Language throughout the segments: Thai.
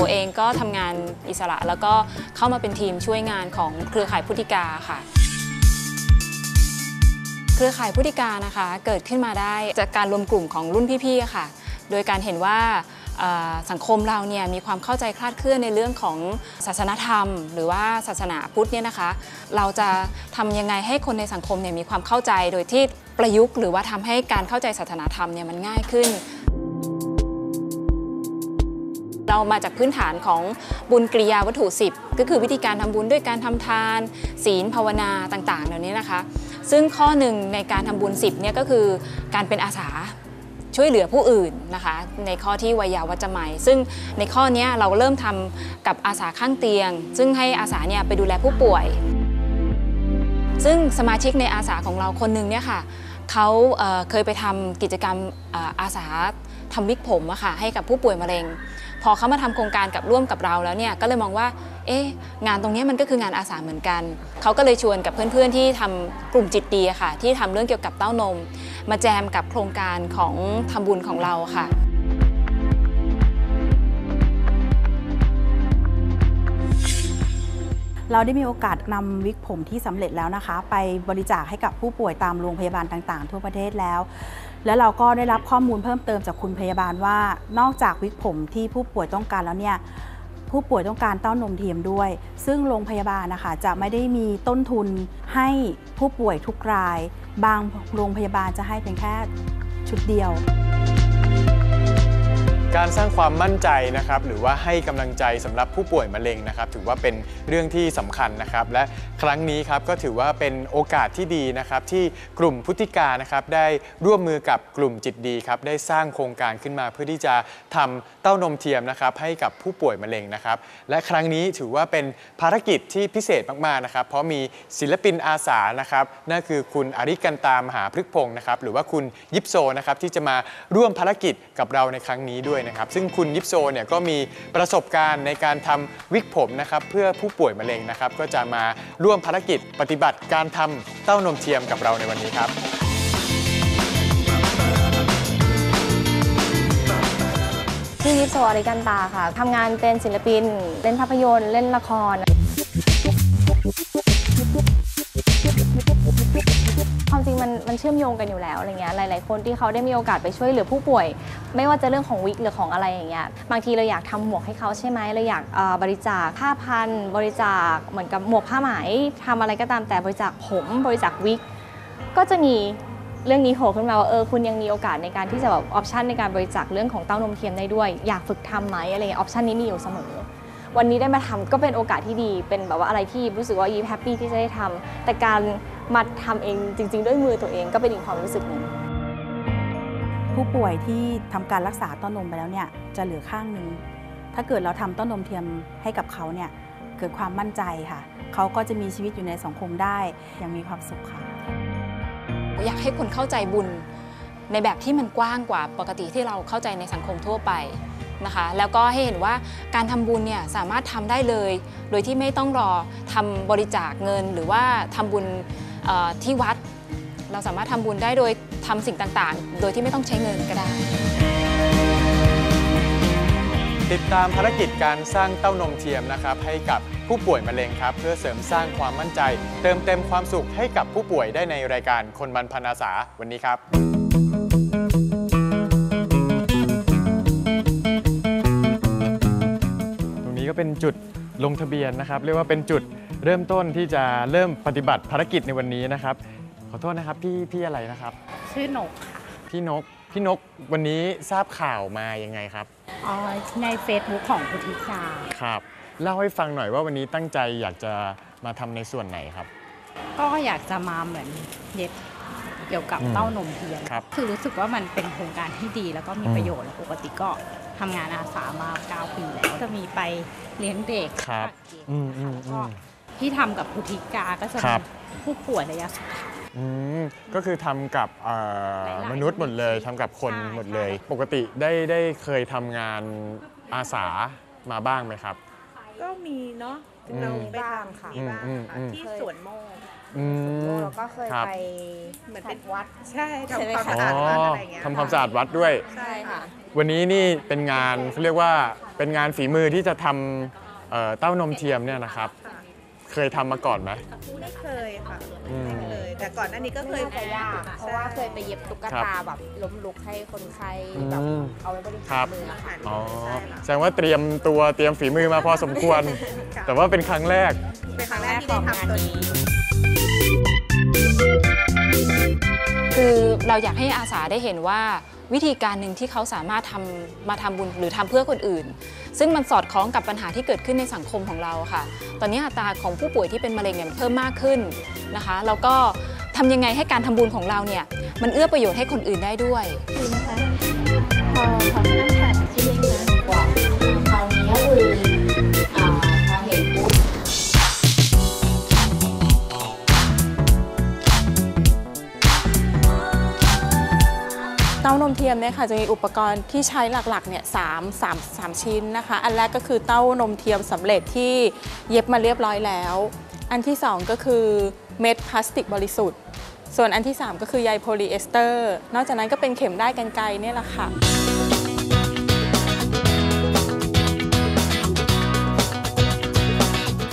โอเองก็ทำงานอิสระ แล้วก็เข้ามาเป็นทีมช่วยงานของเครือข่ายพุทธิกาค่ะ เครือข่ายพุทธิกานะคะ เกิดขึ้นมาได้จากการรวมกลุ่มของรุ่นพี่ๆค่ะ โดยการเห็นว่าสังคมเราเนี่ยมีความเข้าใจคลาดเคลื่อนในเรื่องของศาสนธรรม หรือว่าศาสนาพุทธเนี่ยนะคะ เราจะทำยังไงให้คนในสังคมเนี่ยมีความเข้าใจโดยที่ประยุกต์ หรือว่าทำให้การเข้าใจศาสนาธรรมเนี่ยมันง่ายขึ้น เรามาจากพื้นฐานของบุญกริยาวัตถุ 10 ก็คือวิธีการทำบุญด้วยการทำทาน ศีลภาวนาต่างๆ เหล่านี้นะคะ ซึ่งข้อหนึ่งในการทำบุญ 10เนี่ยก็คือการเป็นอาสาช่วยเหลือผู้อื่นนะคะ ในข้อที่วัยาวัจจะหม่ซึ่งในข้อนี้เราเริ่มทำกับอาสาข้างเตียง ซึ่งให้อาสาเนี่ยไปดูแลผู้ป่วย ซึ่งสมาชิกในอาสาของเราคนหนึ่งเนี่ยค่ะเขาเเคยไปทำกิจกรรมเอ่ออาสาทำวิกผมอะค่ะให้กับผู้ป่วยมะเร็ง พอเขามาทำโครงการกับร่วมกับเราแล้วเนี่ยก็เลยมองว่า เอ๊ะงานตรงนี้มันก็คืองานอาสาเหมือนกัน เขาก็เลยชวนกับเพื่อนๆที่ทำกลุ่มจิตดีค่ะ ที่ทำเรื่องเกี่ยวกับเต้านม มาแจมกับโครงการของทำบุญของเราค่ะเราได้มีโอกาสนำวิกผมที่สำเร็จแล้วนะคะ ไปบริจาคให้กับผู้ป่วยตามโรงพยาบาลต่างๆ ทั่วประเทศแล้ว แล้วเราก็ได้รับข้อมูลเพิ่มเติมจากคุณพยาบาลว่า นอกจากวิกผมที่ผู้ป่วยต้องการแล้วเนี่ยผู้ป่วยต้องการเต้านมเทียมด้วย ซึ่งโรงพยาบาลนะคะจะไม่ได้มีต้นทุนให้ผู้ป่วยทุกราย บางโรงพยาบาลจะให้เป็นแค่ชุดเดียว การสร้างความมั่นใจนะครับหรือว่าให้กำลังใจสำหรับผู้ป่วยมะเร็งนะครับ ถือว่าเป็นเรื่องที่สำคัญนะครับ และครั้งนี้ครับก็ถือว่าเป็นโอกาสที่ดีนะครับที่กลุ่มพุทธิกานะครับได้ร่วมมือกับกลุ่มจิตดีครับได้สร้างโครงการขึ้นมาเพื่อที่จะทำเต้านมเทียมนะครับให้กับผู้ป่วยมะเร็งนะครับ และครั้งนี้ถือว่าเป็นภารกิจที่พิเศษมากๆนะครับ เพราะมีศิลปินอาสานะครับนั่นคือคุณอริกันตามหาพฤกพงศ์นะครับหรือว่าคุณยิปโซนะครับที่จะมาร่วมภารกิจกับเราในครั้งนี้ด้วยนะครับ ซึ่งคุณยิปโซเนี่ยก็มีประสบการณ์ในการทำวิกผมนะครับเพื่อผู้ป่วยมะเร็งนะครับ ก็จะมาร่วมภารกิจปฏิบัติการทำเต้านมเทียมกับเราในวันนี้ครับที่ยิปโซอริกันตาค่ะทำงานเป็นศิลปิน เล่นภาพยนตร์ เล่นละคร มันเชื่อมโยงกันอยู่แล้วอะไรเงี้ยหลาย ๆ คนที่เขาได้มีโอกาสไปช่วยเหลือผู้ป่วย ไม่ว่าจะเรื่องของวิกหรือของอะไรอย่างเงี้ยบางทีเราอยากทำหมวกให้เขาใช่ไหมเราอยากบริจาคผ้าพันบริจาคเหมือนกับหมวกผ้าไหมทำอะไรก็ตามแต่บริจาคผมบริจาควิกก็จะมีเรื่องนี้โผล่ขึ้นมาว่าเออคุณยังมีโอกาสในการที่จะแบบ option ในการบริจาคเรื่องของเต้านมเทียมได้ด้วย อยากฝึกทำไหมอะไรเงี้ย option นี้มีอยู่เสมอ วันนี้ได้มาทำก็เป็นโอกาสที่ดี เป็นแบบว่าอะไรที่รู้สึกว่ายี happy ที่จะได้ทำแต่การ มาทำเองจริง ๆ ด้วยมือตัวเองก็เป็นอีกความรู้สึกหนึ่งผู้ป่วยที่ทำการรักษาเต้านมไปแล้วเนี่ยจะเหลือข้างหนึ่งถ้าเกิดเราทำเต้านมเทียมให้กับเขาเนี่ยเกิดความมั่นใจค่ะเขาก็จะมีชีวิตอยู่ในสังคมได้อย่างมีความสุขค่ะอยากให้คนเข้าใจบุญในแบบที่มันกว้างกว่าปกติที่เราเข้าใจในสังคมทั่วไปนะคะ แล้วก็ให้เห็นว่าการทำบุญเนี่ยสามารถทำได้เลย โดยที่ไม่ต้องรอทำบริจาคเงินหรือว่าทำบุญเอ่อ ที่วัด เราสามารถทำบุญได้โดยทำสิ่งต่างๆ โดยที่ไม่ต้องใช้เงินก็ได้ ติดตามภารกิจการสร้างเต้านมเทียมนะครับ ให้กับผู้ป่วยมะเร็งครับ เพื่อเสริมสร้างความมั่นใจ เติมเต็มความสุขให้กับผู้ป่วยได้ในรายการคนบันพนาสาวันนี้ครับตรงนี้ก็เป็นจุดลงทะเบียนนะครับ เรียกว่าเป็นจุด เริ่มต้นที่จะเริ่มปฏิบัติภารกิจในวันนี้นะครับ ขอโทษนะครับพี่พี่อะไรนะครับ ชื่อนกค่ะพี่นกพี่นกวันนี้ทราบข่าวมายังไงครับอ๋อใน Facebook ของพุทธิชาครับเล่าให้ฟังหน่อยว่าวันนี้ตั้งใจอยากจะมาทำในส่วนไหนครับ ก็อยากจะมาเหมือนเย็บเกี่ยวกับอืมเต้านมเทียมครับคือรู้สึกว่ามันเป็นโครงการที่ดีแล้วก็มีอืมประโยชน์แล้วปกติก็ทำงานอาสามา 9 ปีแล้วจะมีไปเลี้ยงเด็กครับภาคเย็นอืมอืมอืก็ม ที่ทำกับพุทธิกาก็จะครัมีบผู้ป่วยระยะสุดท้าย อืมก็คือทำกับเอ่อหลายๆมนุษย์หมดเลยทำกับคนใช่ หมดเลยใช่ปกติได้ได้เคยทำงานอาสามาบ้างไหมครับ ก็มีเนาะอืมเราไปบ้างทำค่ะที่บ้างอืมค่ะอืม ที่สวนโมก อืมแล้วก็เคยครับไปเหมือนเป็น วัด ใช่ใช่ไหมทำความคะสะอาดวัดอ๋ออะไรอย่างเงี้ยทำความสะอาดวัดด้วย ใช่ค่ะ วันนี้นี่เป็นงานเขาเรียกว่าเป็นงานฝีมือที่จะทำเอ่อเต้านมเทียมเนี่ยนะครับ เคยทำมาก่อนไหม ไม่เคยค่ะอืม ไม่เคยแต่ก่อนหน้านี้ก็เคยน่าจะยากเพราะว่าเคยไปเย็บตุ๊กครับตาแบบล้มลุกให้คนไข้แบบอืมเอาไว้บริครัหารบมืออะค่ะ อ๋อ แสดงว่าเตรียมตัวเตรียมฝีมือมาพอสมควร ค่ะ แต่ว่าเป็นครั้งแรก เป็นครั้งแรกที่ได้ทำตัวนี้ คือเราอยากให้อาสาได้เห็นว่า วิธีการหนึ่งที่เขาสามารถทำมาทำบุญหรือทำเพื่อคนอื่น ซึ่งมันสอดคล้องกับปัญหาที่เกิดขึ้นในสังคมของเราค่ะ ตอนนี้อัตราของผู้ป่วยที่เป็นมะเร็งเนี่ยมันเพิ่มมากขึ้นนะคะแล้วก็ทำยังไงให้การทำบุญของเราเนี่ยมันเอื้อประโยชน์ให้คนอื่นได้ด้วยพอพอนั่งแผ่นใช่ไหมคะ เต้านมเทียมเนี่ยค่ะจะมีอุปกรณ์ที่ใช้หลักๆเนี่ยสามสามสามชิ้นนะคะ อันแรกก็คือเต้านมเทียมสำเร็จที่เย็บมาเรียบร้อยแล้ว อันที่สองก็คือเม็ดพลาสติกบริสุทธิ์ ส่วนอันที่สามก็คือใยโพลีเอสเตอร์ นอกจากนั้นก็เป็นเข็มด้ายกรรไกรเนี่ยแหละค่ะ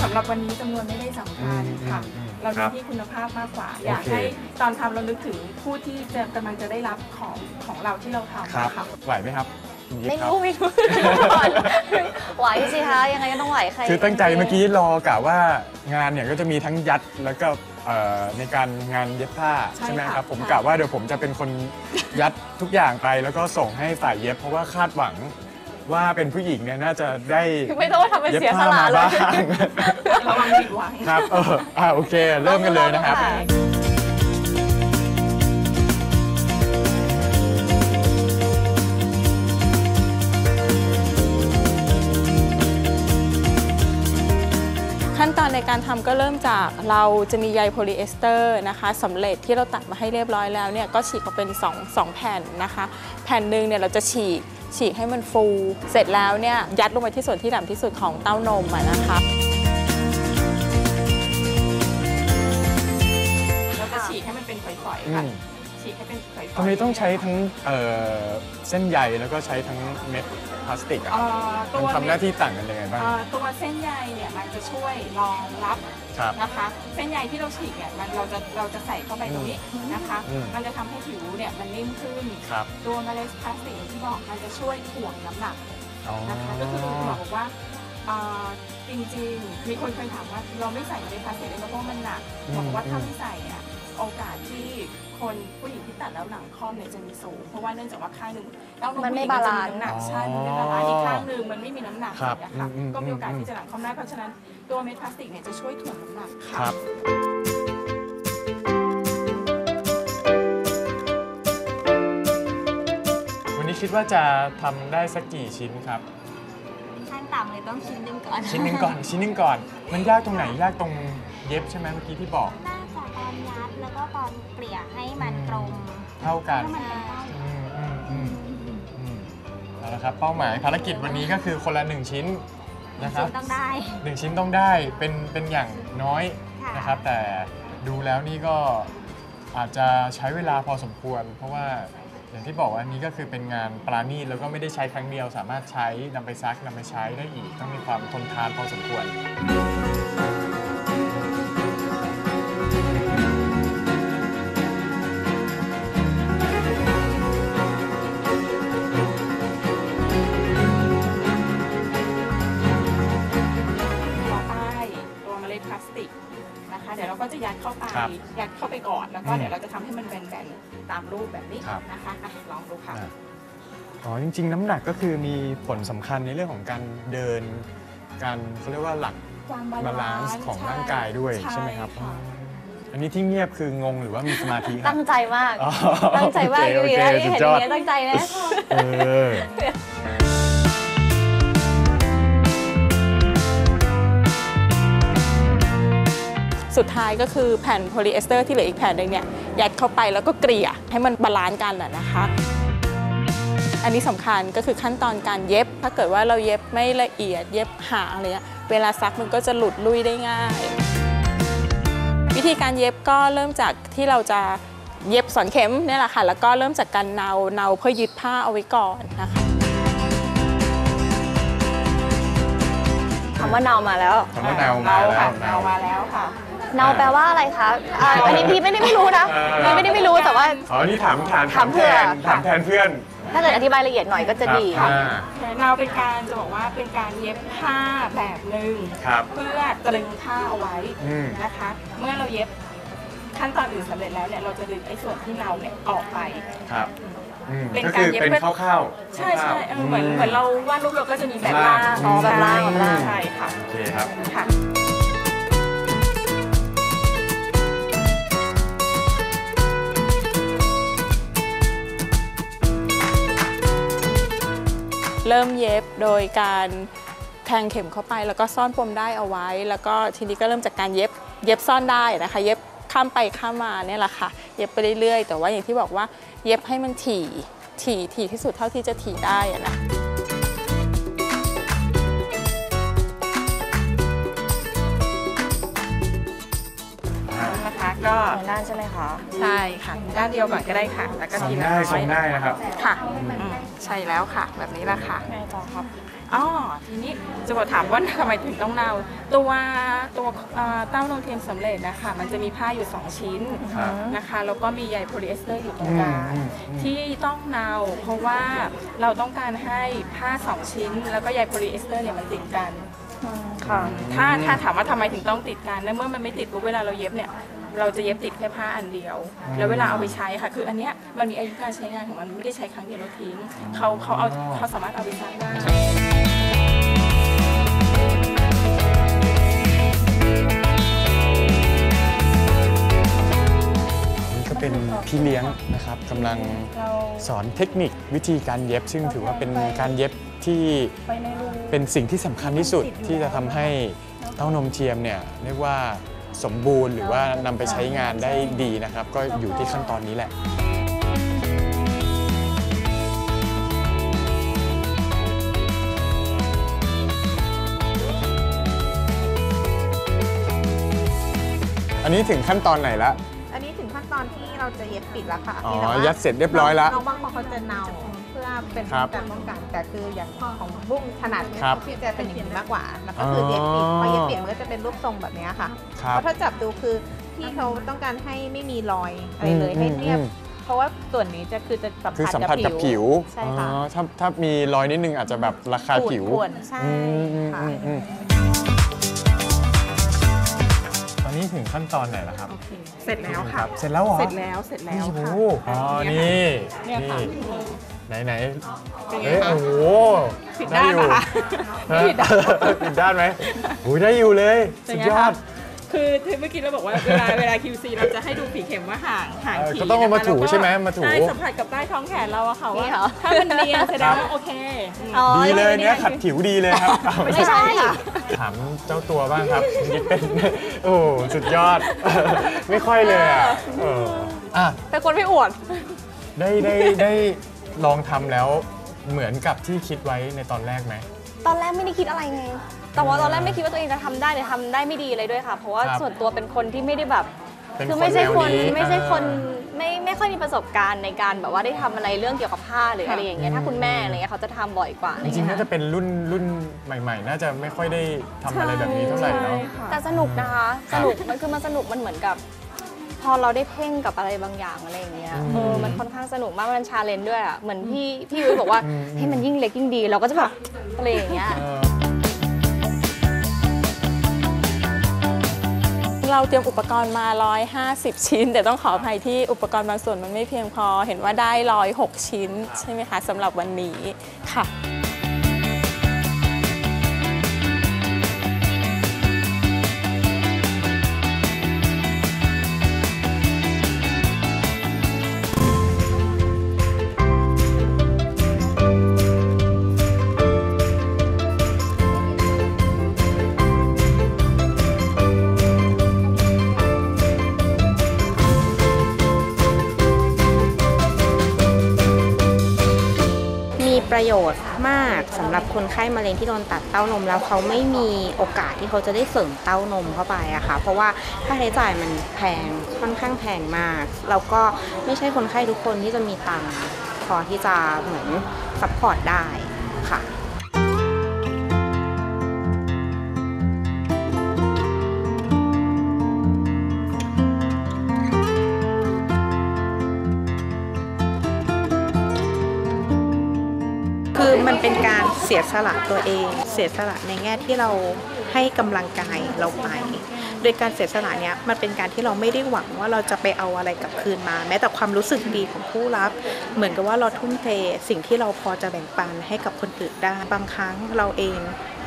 สำหรับวันนี้จำนวนไม่ได้สำคัญค่ะ เราครัดูบที่คุณภาพมากกว่า อยากโอเคให้ตอนทำเรานึกถึงผู้ที่จะกำลังจะได้รับของของเราที่เราทำครับ นะคะไหวไหมครับคุณยิปไม่ครับ รู้ไม่รู้ไหวสิคะยังไงก็ต้องไหวใครคือตั้งใจเมื่อกี้รอกะว่างานเนี่ยก็จะมีทั้งยัดแล้วก็เอ่อในการงานเย็บผ้าใช่ใช่ไหมค่ะครับผมค่ะ กะว่าเดี๋ยวผมจะเป็นคนยัดทุกอย่างไปแล้วก็ส่งให้ฝ่ายเย็บ เพราะว่าคาดหวัง ว่าเป็นผู้หญิงเนี่ยน่าจะได้ไม่ต้องทำเป็นเย็บเสียสผ้าละมาเลบ้างยระวังผิดหวัง ครับเอออ่าโอเค เริ่มกันเลยนะครับลองดูค่ะขั้นตอนในการทำก็เริ่มจากเราจะมีใยโพลีเอสเตอร์นะคะสำเร็จที่เราตัดมาให้เรียบร้อยแล้วเนี่ยก็ฉีกออกเป็น2 2แผ่นนะคะ แผ่นหนึ่งเนี่ยเราจะฉีก ฉีกให้มันฟู เสร็จแล้วเนี่ยยัดลงไปที่ส่วนที่ต่ำที่สุดของเต้านมอะนะคะเราจะฉีกให้มันเป็นฝอยอืๆค่ะม ฉีกให้เป็นฝอยๆทำไมต้องใช้ทั้งเอ่อเส้นใยแล้วก็ใช้ทั้งเม็ดพลาสติกอะเอ่อตัมันวทำหน้าที่ต่างกันยังไงบ้าง เอ่อตัวเส้นใยเนี่ยมันจะช่วยรองรับ ครับ นะคะเส้นใยที่เราฉีกเนี่ยมันเราจะเราจะใส่เข้าไปตรงนี้นะคะ อืม มันจะทำให้ผิวเนี่ยมันนิ่มขึ้น ครับตัวเมล็ดพลาสติกอย่างที่บอกมันจะช่วยถ่วงน้ำหนักอ๋อ นะคะ ก็คือคุณหมอบอกว่าเอ่อจริงๆ มีคนเคยถามว่าเราไม่ใส่เมล็ดพลาสติกได้ไหมเพราะมันหนักอืมบอกว่าถ้าไม่ใส่เนี่ย โอกาสที่คนผู้หญิงที่ตัดแล้วหลังคลอดเนี่ยจะมีสูง เพราะว่าเนื่องจากว่าข้างหนึ่งเต้านมมันไม่ผู้หญิงจะบาลานซ์น้ำหนักอ๋อใช่มันไม่ balance อีกข้างหนึ่งมันไม่มีน้ำหนักครับอย่างเงี้ยค่ะอืมก็มีโอกาสอืมที่จะหลังคลอดได้เพราะฉะนั้นตัวเม็ดพลาสติกเนี่ยจะช่วยถ่วงน้ำหนักคค่ะรับ วันนี้คิดว่าจะทำได้สักกี่ชิ้นครับ ขั้นต่ำเลยต้องชิ้นหนึ่งก่อน ชิ้นหนึ่งก่อน ชิ้นหนึ่งก่อน มันยากตรงไหนยากตรงเย็บใช่ไหมเมื่อกี้ที่บอก น่าจะตอนยัด แล้วก็ตอนเกลี่ยให้มันตรงเท่ากันให้มันเป็นเป้าอืมอืมอืมอืมเอาละครับเป้าหมายภารกิจวันนี้ก็คือคนละหนึ่งชิ้นนะครับต้องได้ หนึ่งชิ้นต้องได้เป็นเป็นอย่างน้อยค่ะ นะครับ แต่ดูแล้วนี่ก็อาจจะใช้เวลาพอสมควร เพราะว่าอย่างที่บอกว่าอันนี้ก็คือเป็นงานปราณีตแล้วก็ไม่ได้ใช้ครั้งเดียว สามารถใช้นำไปซักนำไปใช้ได้อีก ต้องมีความทนทานพอสมควร ครับยัดเข้าไปก่อนแล้วก็อืมเดี๋ยวเราจะทำให้มันแบนๆตามรูปแบบนี้ครับนะคะอะลองดูค่ะอะอ๋อจริง ๆ น้ำหนักก็คือมีผลสำคัญในเรื่องของการเดิน การเขาเรียกว่าหลักความบาลานซ์ของร่างกายด้วยใช่ไหมครับะอันนี้ที่เงียบคืองงหรือว่ามีสมาธิครับตั้งใจมากอ๋อตั้งใจมากโออยู่เคดีนะโอเคที่เห็นสุดยอดอย่างเงี้ยตั้งใจนะ สุดท้ายก็คือแผ่นโพลีเอสเตอร์ที่เหลืออีกแผ่นหนึ่งเนี่ยยัดเข้าไปแล้วก็เกลี่ยให้มัน balance กันนะคะ อันนี้สำคัญก็คือขั้นตอนการเย็บ ถ้าเกิดว่าเราเย็บไม่ละเอียด เย็บห่างอะไรเงี้ยเวลาซักมันก็จะหลุดลุ่ยได้ง่าย วิธีการเย็บก็เริ่มจากที่เราจะเย็บสนเข็มนี่แหละค่ะ แล้วก็เริ่มจากการเนาเนาเพื่อยึดผ้าเอาไว้ก่อนนะคะคำว่าเนามาแล้วคำว่าเนามาแล้วเนามาแล้วค่ะ เนาแปลว่าอะไรคะอ่าอันนี้พี่ไม่ได้ไม่รู้นะเออพี่ไม่ได้ไม่รู้แต่ว่า อ๋อ นี่ถามถามถามเผื่แทอนถามแทนเพื่อนถ้าเกิดอธิบายละเอียดหน่อยก็จะดี ครับค่ะอ่าเราเป็นการจะบอกว่าเป็นการเย็บผ้าแบบหนึ่งครับเพื่อตรึงผ้าเอาไว้อืม นะคะ เมื่อเราเย็บขั้นตอนอื่นสำเร็จแล้วเนี่ยเราจะดึงไอ้ส่วนที่เนาเนี่ยออกไป ครับอืมเป็นก็การคือเย็บ เป็นเพื่อคร่าวๆใช่ใช่เออคเหมือนเหมือนเราวาดรูปเราก็จะมีแบบล่างอ๋อแบบล่างใช่ใช่ค่ะโอเคครับ ค่ะ เริ่มเย็บโดยการแทงเข็มเข้าไป แล้วก็ซ่อนปมได้เอาไว้ แล้วก็ทีนี้ก็เริ่มจากการเย็บเย็บซ่อนได้นะคะ เย็บข้ามไปข้ามมาเนี่ยแหละค่ะ เย็บไปเรื่อยๆ แต่ว่าอย่างที่บอกว่าเย็บให้มันถี่ถี่ถี่ที่สุดเท่าที่จะถี่ได้อะนะ ก็ของด้านใช่ไหมคะใช่ค่ะด้านเดียวก่อนก็ได้ค่ะ แล้วก็ส่ทีงละได้น้ส่อยงได้นะครับ ค่ะอืมใช่แล้วค่ะ แบบนี้แหละค่ะ ไงต่อครับ อ๋อทีนี้จะบอกถามว่าทำไมถึงต้องเนาตัวตัวเอ่อเต้านมเทียมสำเร็จนะคะมันจะมีผ้าอยู่ 2 ชิ้นครับ นะคะแล้วก็มีใยโพลีเอสเตอร์อยู่ตรงกลางอืมอืม ที่ต้องเนาเพราะว่าเราต้องการให้ผ้า 2 ชิ้น แล้วก็ใยโพลีเอสเตอร์เนี่ยมันติดกัน ค่ะ ถ้าถ้าถามว่าทำไมถึงต้องติดกันและเมื่อมันไม่ติดปุ๊บเวลาเราเย็บเนี่ย เราจะเย็บติดแค่ผ้าอันเดียว แล้วเวลาเอาไปใช้ค่ะ คืออันเนี้ยมันมีอายุการใช้งานของมันไม่ได้ใช้ครั้งเดียวแล้วทิ้งเขาเขาเอาเขาสามารถเอาไปใช้ได้นี่ก็เป็นพี่เลี้ยงนะครับกำลังสอนเทคนิควิธีการเย็บ ซึ่งถือว่าเป็นการเย็บที่เป็นสิ่งที่สำคัญที่สุดที่จะทำให้เต้านมเทียมเนี่ยเรียกว่า สมบูรณ์หรือว่านำไปใช้งานได้ดีนะครับ ก็อยู่ที่ขั้นตอนนี้แหละอันนี้ถึงขั้นตอนไหนละ อันนี้ถึงขั้นตอนที่เราจะเย็บปิดแล้วค่ะอ๋อที่แต่ว่ายัดเสร็จเรียบร้อยแล้ว น้องบางคนเขาจะเนา เพื่อเป็นครับการป้องกันแต่คืออย่างของบุ้งถนัดเนี่ยครับที่จะเป็นอย่างนี้มากกว่าแล้วก็คือเย็บปิดอ๋อ พอเย็บปิดมันก็จะเป็นรูปทรงแบบเนี้ยค่ะครับ เพราะถ้าจับดูคือที่เขาต้องการให้ไม่มีรอยอะไรเลยอืมให้เรียบอืม เพราะว่าส่วนนี้จะคือจะสัมคือผัสสัมผัสกับผิวใช่ค่ะอ๋อถ้าถ้ามีรอยนิดนึงอาจจะแบบราคาผิวข่วนๆใช่อืมอืมค่ะ อืมอืม นนี้ถึงขั้นตอนไหนแล้วครับเสร็จแล้วค่ะ เสร็จแล้วเหรอเสร็จแล้วเสร็จแล้วโอ้โหค่ะอ๋อเนี่ยนี่เนี่ยค่ะไหนไหนเป็นไงเอ๊ะคะ โอ้โหผิดด้านอยู่เหรอคะฮะผิดด้าน ผิดด้านไหมโอ้ยได้อยู่เลย เป็สุนดไงยอคะด คือเมื่อกี้เราบอกว่าเวลาเวลา QC เราจะให้ดูฝีเข็มว่าห่างห่างเออขีก็ต้องเอามานะคะถูแล้วก็ใช่ไหมมาถู ใช่สัมผัสกับใต้ท้องแขนเราอะค่ะว่านี่เหรอถ้ามันเนียนแสดงว่าโอเคมอ๋อดีเลยเนี้ยขัดผิวดีเลยครับไม่ใช่ค่ะถามเจ้าตัวบ้างครับนี่เป็นโอ้โหสุดยอด ไม่ค่อยเลยอะเอออะแต่คนไม่อวด ได้ได้ได้ลองทำแล้วเหมือนกับที่คิดไว้ในตอนแรกไหมตอนแรกไม่ได้คิดอะไรไง แต่ว่าตอนแรกไม่คิดว่าตัวเองจะทำได้แต่ทำได้ไม่ดีเลยด้วยค่ะ เพราะว่าครับส่วนตัวเป็นคนที่ไม่ได้แบบ เป็นคือคนไม่ใช่แนวคนนี้ไม่ใช่คนอ่าไม่ไม่ค่อยมีประสบการณ์ในการแบบว่าได้ทำอะไรเรื่องเกี่ยวกับผ้าหรืออะไรอย่างเงี้ยถ้าคุณแม่อะไรเงี้ยเขาจะทำบ่อยกว่าอะจไเยริงๆน่าจะเป็นรุ่นรุ่นใหม่ ๆ น่าจะไม่ค่อยได้ทำอะไรแบบนี้เท่าไหร่เนาะแต่สนุกนะคะครัสบนุกมันคือมันสนุกมันเหมือนกับ พอเราได้เพ่งกับอะไรบางอย่างอะไรอย่างเงี้ยอืมเออมันค่อนข้างสนุกมากมันชาเลนจ์ด้วยอะเหมือนพี่พี่ยุ้ยบอกว่าอืมให้มันยิ่งเล็กยิ่งดี เราก็จะแบบอะไรอย่างเงี้ย เออ เราเตรียมอุปกรณ์มา 150 ชิ้น แต่ต้องขออภัยที่อุปกรณ์บางส่วนมันไม่เพียงพอ เห็นว่าได้ 106 ชิ้น ใช่ไหมคะสำหรับวันนี้ค่ะ ประโยชน์มากสำหรับคนไข้มะเร็งที่โดนตัดเต้านมแล้วเขาไม่มีโอกาสที่เขาจะได้เสริมเต้านมเข้าไปอะค่ะ เพราะว่าค่าใช้จ่ายมันแพงค่อนข้างแพงมาก แล้วก็ไม่ใช่คนไข้ทุกคนที่จะมีตังค์พอที่จะเหมือน support ได้ค่ะ มันเป็นการเสียสละตัวเอง เสียสละในแง่ที่เราให้กำลังกายเราไป โดยการเสียสละเนี้ยมันเป็นการที่เราไม่ได้หวังว่าเราจะไปเอาอะไรกลับคืนมา แม้แต่ความรู้สึกดีของผู้รับ เหมือนกับว่าเราทุ่มเทสิ่งที่เราพอจะแบ่งปันให้กับคนอื่นได้ บางครั้งเราเอง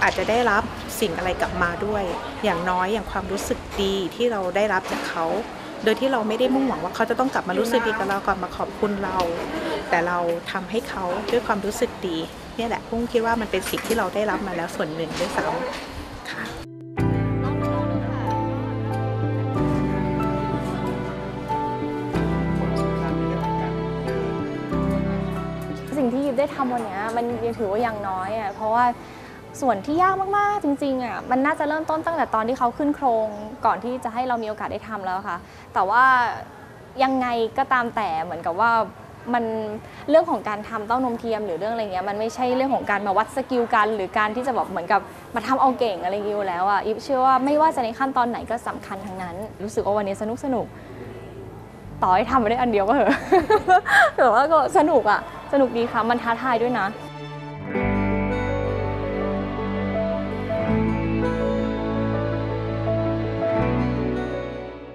อาจจะได้รับสิ่งอะไรกลับมาด้วย อย่างน้อยอย่างความรู้สึกดีที่เราได้รับจากเขา โดยที่เราไม่ได้มุ่งหวังว่าเขาจะต้องกลับมารู้สึกดีกับเรากลับมาขอบคุณเรา แต่เราทำให้เขาด้วยความรู้สึกดี นี่ยแหละพุ่งคิดว่ามันเป็นสิ่งที่เราได้รับมาแล้วส่วนหนึ่งด้วยซ้ำค่ะสิ่งที่ยิบได้ทำวันนี้มันยังถือว่ายังน้อยอะเพราะว่าส่วนที่ยากมากๆ จริงๆอะมันน่าจะเริ่มต้นตั้งแต่ตอนที่เขาขึ้นโครงก่อนที่จะให้เรามีโอกาสได้ทำแล้วค่ะ แต่ว่ายังไงก็ตามแต่เหมือนกับว่า มันเรื่องของการทำเต้านมเทียมหรือเรื่องอะไรเงี้ยมันไม่ใช่เรื่องของการมาวัดสกิลกัน หรือการที่จะแบบเหมือนกับมาทำเอาเก่งอะไรอย่างเงี้ยอยู่แล้วอะยิบเชื่อว่าไม่ว่าจะในขั้นตอนไหนก็สำคัญทั้งนั้น รู้สึกว่าวันนี้สนุกสนุกต่อให้ทำไปได้อันเดียวก็เถอะแต่ว่าก็สนุกอะสนุกดีค่ะมันท้าทายด้วยนะ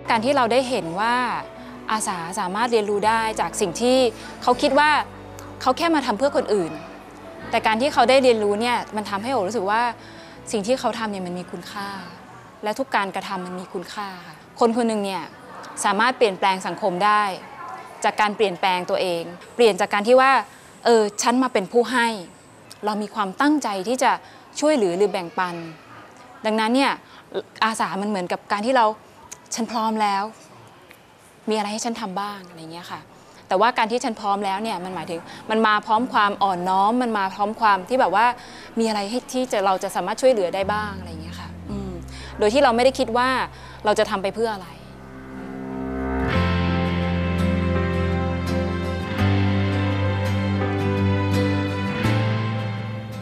การที่เราได้เห็นว่า อาสาสามารถเรียนรู้ได้จากสิ่งที่เขาคิดว่าเขาแค่มาทำเพื่อคนอื่น แต่การที่เขาได้เรียนรู้เนี่ยมันทำให้โอรู้สึกว่าสิ่งที่เขาทำเนี่ยมันมีคุณค่า และทุกการกระทำมันมีคุณค่าค่ะคนคนหนึ่งเนี่ยสามารถเปลี่ยนแปลงสังคมได้ จากการเปลี่ยนแปลงตัวเอง เปลี่ยนจากการที่ว่าเออฉันมาเป็นผู้ให้ เรามีความตั้งใจที่จะช่วยเหลือหรือแบ่งปัน ดังนั้นเนี่ยอาสามันเหมือนกับการที่เราฉันพร้อมแล้ว มีอะไรให้ฉันทำบ้างอะไรเงี้ยค่ะ แต่ว่าการที่ฉันพร้อมแล้วเนี่ยมันหมายถึงมันมาพร้อมความอ่อนน้อม มันมาพร้อมความที่แบบว่ามีอะไรให้ที่จะเราจะสามารถช่วยเหลือได้บ้างอะไรเงี้ยค่ะอืมโดยที่เราไม่ได้คิดว่าเราจะทำไปเพื่ออะไร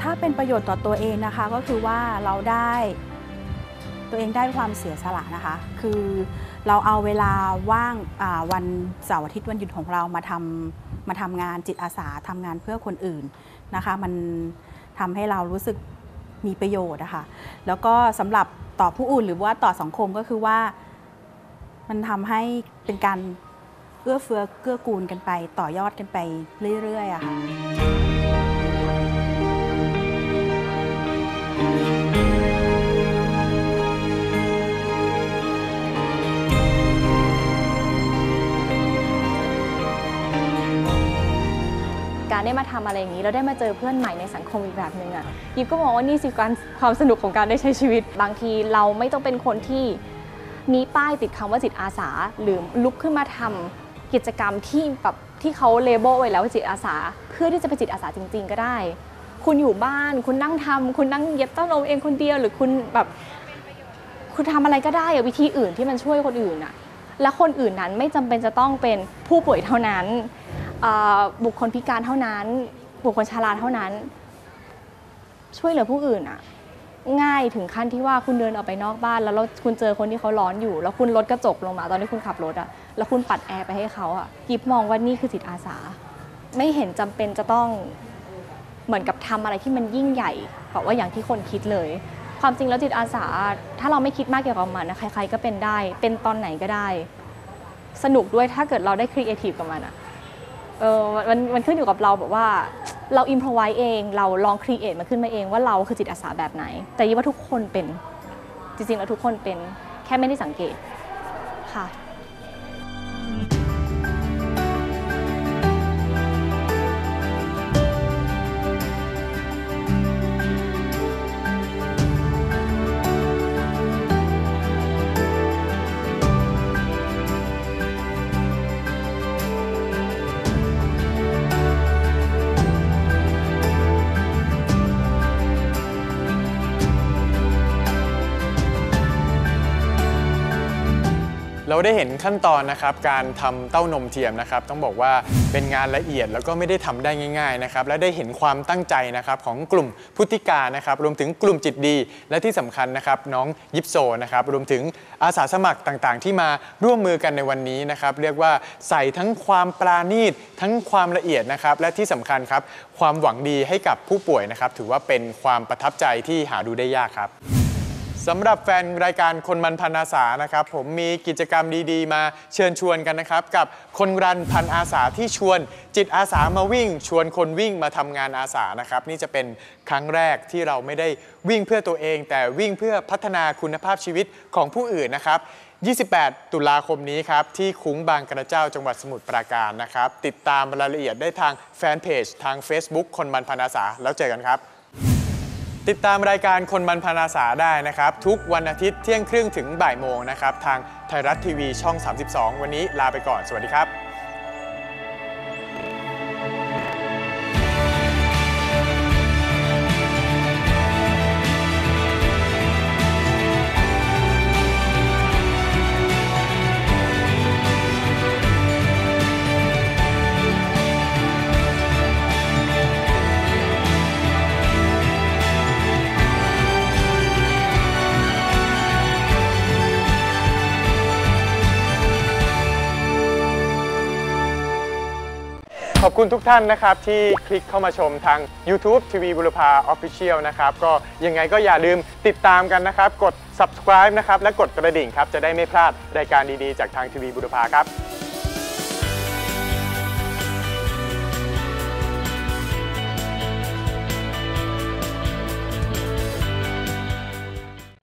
ถ้าเป็นประโยชน์ต่อตัวเองนะคะก็คือว่าเราได้ตัวเองได้ความเสียสละนะคะ คือ เราเอาเวลาว่างวันเสาร์อาทิตย์วันหยุดของเรามาทำมาทำงานจิตอาสาทำงานเพื่อคนอื่นนะคะ มันทำให้เรารู้สึกมีประโยชน์นะคะแล้วก็สำหรับต่อผู้อื่นหรือว่าต่อสังคมก็คือว่า มันทำให้เป็นการเอื้อเฟื้อเกื้อกูลกันไป ต่อยอดกันไปเรื่อยๆอะค่ะ ได้มาทำอะไรอย่างนี้แล้วได้มาเจอเพื่อนใหม่ในสังคมอีกแบบหนึ่งอะยิบก็มองว่านี่สิการความสนุกของการได้ใช้ชีวิต บางทีเราไม่ต้องเป็นคนที่มีป้ายติดคำว่าจิตอาสา หรือลุกขึ้นมาทำกิจกรรมที่แบบที่เขาเลเบลไว้แล้วว่าจิตอาสา เพื่อที่จะเป็นจิตอาสาจริง ๆ ก็ได้ คุณอยู่บ้าน คุณนั่งทำคุณนั่งเย็บเต้านมเองคนเดียว หรือคุณแบบคุณทำอะไรก็ได้อะวิธีอื่นที่มันช่วยคนอื่นอะและคนอื่นนั้นไม่จำเป็นจะต้องเป็นผู้ป่วยเท่านั้น บุคคลพิการเท่านั้น บุคคลชราเท่านั้น ช่วยเหลือผู้อื่นอะง่ายถึงขั้นที่ว่าคุณเดินออกไปนอกบ้าน แล้วคุณเจอคนที่เขาร้อนอยู่ แล้วคุณลดกระจกลงมา ตอนที่คุณขับรถอะแล้วคุณปัดแอร์ไปให้เขาอะยิบมองว่านี่คือจิตอาสา ไม่เห็นจำเป็นจะต้องเหมือนกับทำอะไรที่มันยิ่งใหญ่แบบว่าอย่างที่คนคิดเลย ความจริงแล้วจิตอาสา ถ้าเราไม่คิดมากเกี่ยวกับมันนะใคร ๆ ก็เป็นได้ เป็นตอนไหนก็ได้ สนุกด้วยถ้าเกิดเราได้ครีเอทีฟกับมันอะ เออมันมันขึ้นอยู่กับเราแบบว่าเราอิมพอไว้เอง เราลองครีเอทมันขึ้นมาเองว่าเราคือจิตอาสาแบบไหน แต่ยี่ว่าทุกคนเป็น จริงๆแล้วทุกคนเป็นแค่ไม่ได้สังเกตค่ะ เราได้เห็นขั้นตอนนะครับการทำเต้านมเทียมนะครับต้องบอกว่าเป็นงานละเอียดแล้วก็ไม่ได้ทำได้ง่ายๆนะครับและได้เห็นความตั้งใจนะครับของกลุ่มพุทธิกานะครับรวมถึงกลุ่มจิตดี และที่สำคัญนะครับน้องยิปโซนะครับรวมถึงอาสาสมัครต่างๆ ที่มาร่วมมือกันในวันนี้นะครับเรียกว่าใส่ทั้งความปราณีตทั้งความละเอียดนะครับและที่สำคัญครับความหวังดีให้กับผู้ป่วยนะครับถือว่าเป็นความประทับใจที่หาดูได้ยากครับ สำหรับแฟนรายการคนมันพันอาสานะครับ ผมมีกิจกรรมดีๆ มาเชิญชวนกันนะครับ กับคนรันพันอาสาที่ชวน จิตอาสามาวิ่ง ชวนคนวิ่งมาทำงานอาสานะครับ นี่จะเป็นครั้งแรกที่เราไม่ได้วิ่งเพื่อตัวเอง แต่วิ่งเพื่อพัฒนาคุณภาพชีวิตของผู้อื่นนะครับ 28 ตุลาคมนี้ครับ ที่คุ้งบางกระเจ้าจังหวัดสมุทรปราการนะครับ ติดตามรายละเอียดได้ทางแฟนเพจทาง Facebook คนมันพันอาสาแล้วเจอกันครับ ติดตามรายการคนบรรพนาสาได้นะครับ ทุกวันอาทิตย์เที่ยงครึ่งถึงบ่ายโมงนะครับ ทางไทยรัฐทีวีช่อง 32 วันนี้ลาไปก่อน สวัสดีครับ อบคุณทุกท่านนะครับ ที่คลิกเข้ามาชมทาง YouTube ทีวีบุรพา Official นะครับ ก็ยังไงก็อย่าลืมติดตามกันนะครับ กด subscribe นะครับ และกดกระดิ่งครับ จะได้ไม่พลาดรายการดีๆ จากทางทีวีบุรพาครับ